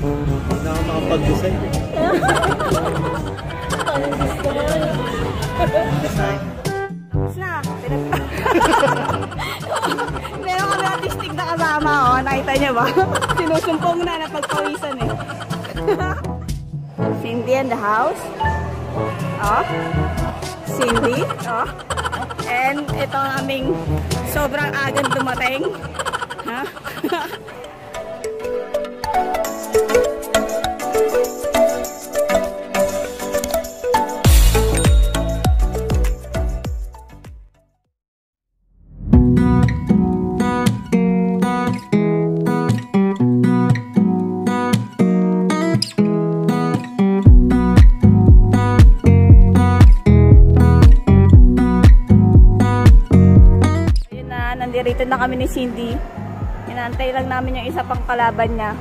Hindi na ako makapag-design. Pinag- Meron kami artistic na kasama, oh. Nakita niyo ba? Sinusumpong na na pagpawisan eh. Cindy in the house. Oh. Cindy. Oh. And ito ang aming sobrang agad dumating. Ha? Ayun na kami ni Cindy. Inaantay lang namin yung isa pang kalaban niya.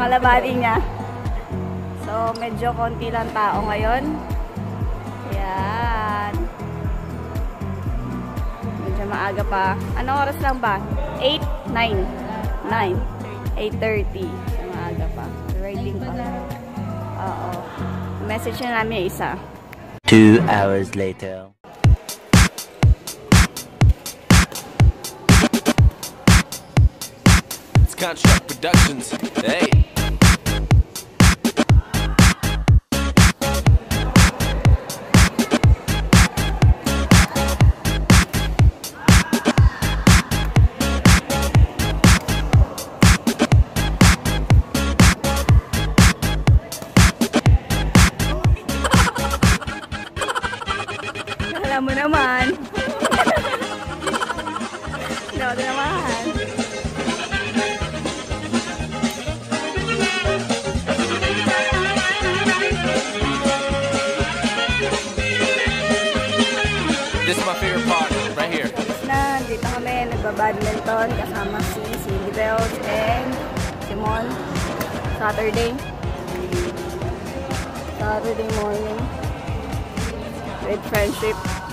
Kalabali niya. So, medyo konti lang tao ngayon. Ayan. Medyo maaga pa. Anong oras lang ba? 8? 9? 9? 8.30. So, maaga pa. Riding pa. Oo. Message na namin yung isa. Two hours later. It's Contract Productions. Hey. Alam mo naman. Mo naman. Kami nagbabadminton kasama si Cindy Bells and Simon. Saturday. Saturday morning. With friendship.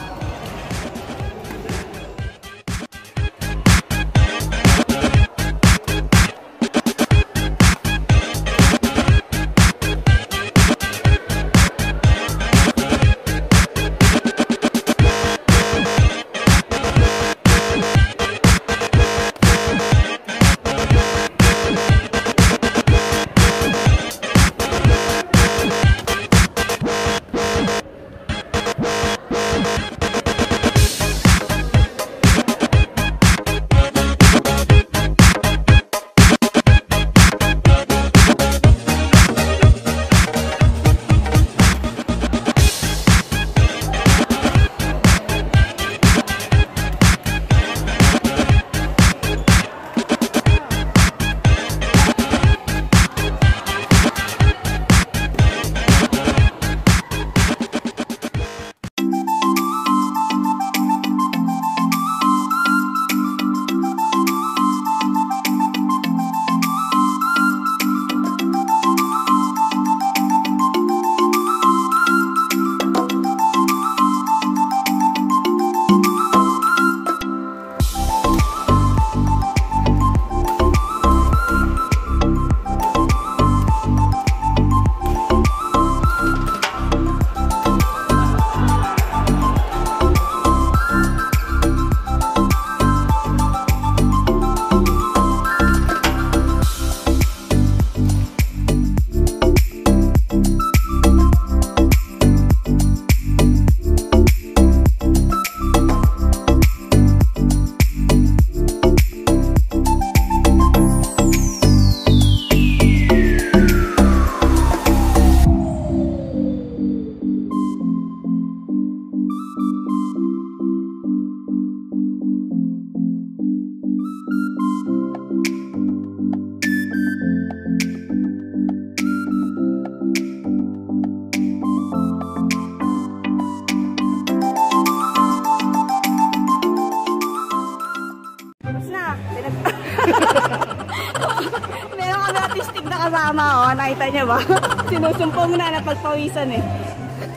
Nakita niyo ba? Sinusumpong na na pagpawisan eh.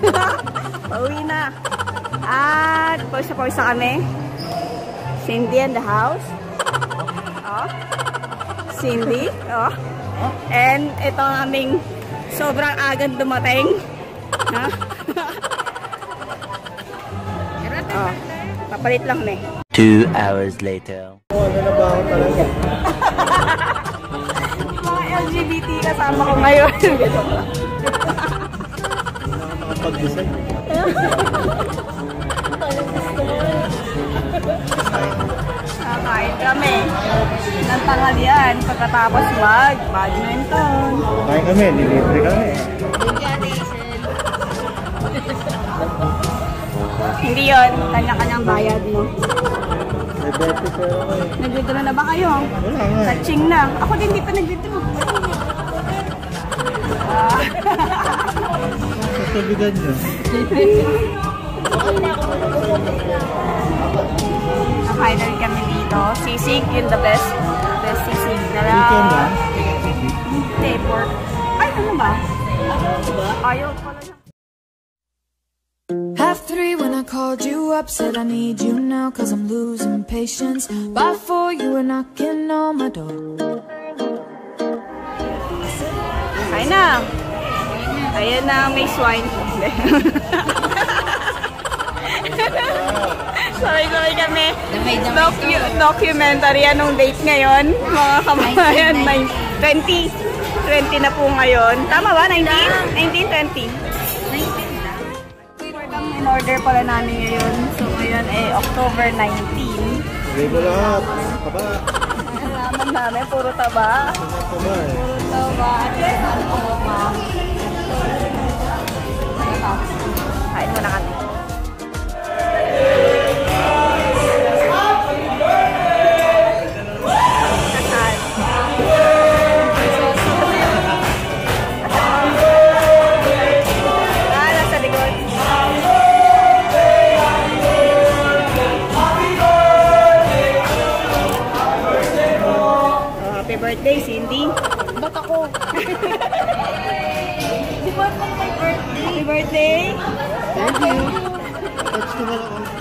Pauwi na. At pawis na pawis na kami. Cindy in the house. Oh. Cindy. Oh. And ito ang aming sobrang agad dumating. Ha? oh, papalit lang eh. Two hours later. Oh, ano na ba ako talaga? LGBT kasama ko ngayon. Hindi na ako makapag-design. Kakain kami ng tanghalian pagkatapos mag-badminton. Kain kami, nilibre kami. Hindi yon kanya-kanyang bayad mo. Nag-withdraw na ba kayo? Wala nga. Touching na. Ako din di pa nag-withdraw. Sasabigan nyo. Nakain na rin kami dito. Sisig, yun the best. Best sisig na lang. Chicken ba? Hindi, pork. Ay, ano ba? Ayaw pala niya. Half three when I called you up, said I need you now cause I'm losing patience. By four you were knocking on my door. Kain na. Ayan na, may swine. Sorry-sorry kami. Docu- documentary anong date ngayon, mga kababayan. May 20. 20 na po ngayon. Tama ba? 19? 19, 20. 19 In order pala namin ngayon. So, ngayon eh, October 19. Libre lahat. Kaba. Nalaman namin, puro taba. Kaba eh. Puro taba. At least, ano po ba? Ito. Kain muna kami. Birthday, Cindy. Ba't ako? May birthday? Happy birthday. Thank you. Touch ko na lang ako.